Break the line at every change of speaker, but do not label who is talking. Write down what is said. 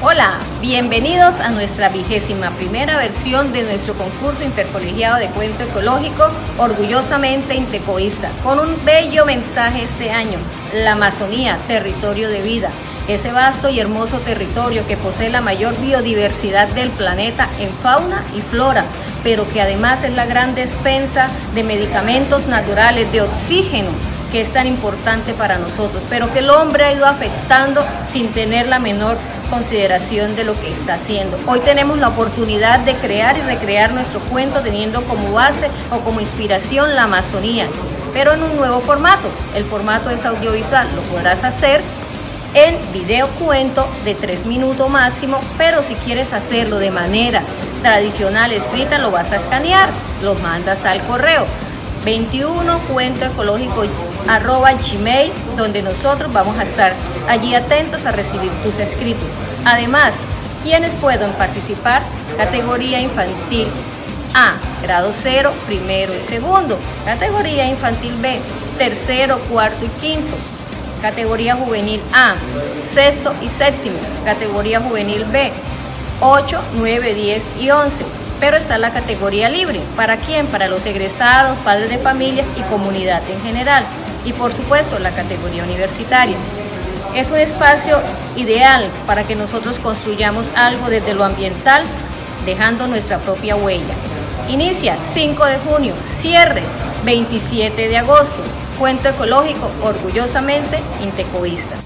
Hola, bienvenidos a nuestra vigésima primera versión de nuestro concurso intercolegiado de cuento ecológico, orgullosamente intecoísta, con un bello mensaje este año, la Amazonía, territorio de vida, ese vasto y hermoso territorio que posee la mayor biodiversidad del planeta en fauna y flora, pero que además es la gran despensa de medicamentos naturales, de oxígeno, que es tan importante para nosotros, pero que el hombre ha ido afectando sin tener la menor consideración de lo que está haciendo. Hoy tenemos la oportunidad de crear y recrear nuestro cuento teniendo como base o como inspiración la Amazonía, pero en un nuevo formato. El formato es audiovisual, lo podrás hacer en video cuento de tres minutos máximo, pero si quieres hacerlo de manera tradicional escrita, lo vas a escanear, lo mandas al correo 21 cuento ecológico arroba gmail, donde nosotros vamos a estar allí atentos a recibir tus escritos. Además, quienes puedan participar, categoría infantil A, grado 0, primero y segundo, categoría infantil B, tercero, cuarto y quinto, categoría juvenil A, sexto y séptimo, categoría juvenil B, 8, 9, 10 y 11 pero está la categoría libre. ¿Para quién? Para los egresados, padres de familias y comunidad en general. Y por supuesto la categoría universitaria. Es un espacio ideal para que nosotros construyamos algo desde lo ambiental, dejando nuestra propia huella. Inicia 5 de junio, cierre 27 de agosto. Cuento ecológico, orgullosamente intecoísta.